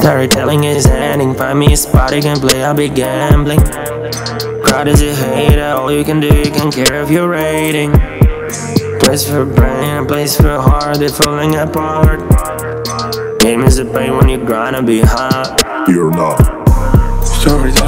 Calling is ending, find me a spot you can play, I'll be gambling. Crowd is a hater, all you can do, you can care if you're rating. Place for brain, a place for heart, they're falling apart. Game is a pain when you grind and be hot. You're not. Storytelling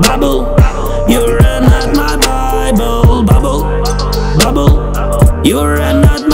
bubble. You're not my Bible, bubble, bubble. You're not my